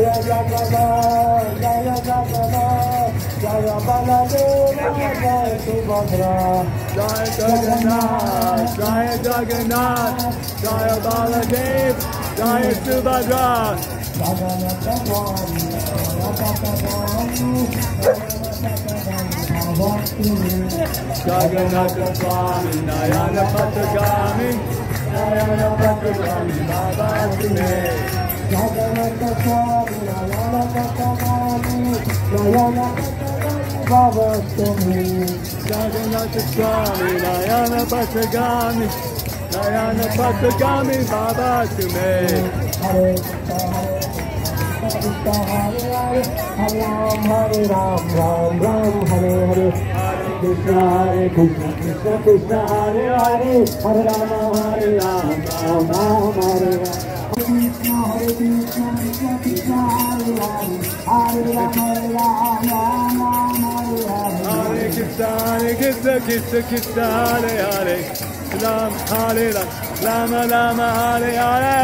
Jai Jagannath, Jai Jagannath, Jai Baladev, Jai Subhadra. Jagannath Swami, Nayana Pathagami, Nayana Pathagami, Baba Sime. Jagannath Swami, Nayana Pathagami, Nayana Pathagami, Baba Sime. Hare Ram, Ram Ram, Hare Hare, Krishna Hare Krishna, Krishna Krishna Hare Hare, Hare Rama, Hare Rama, Ram Ram, Hare Ram. Krishna Hare Krishna, Krishna Krishna Hare Hare, Hare Rama, Hare Rama,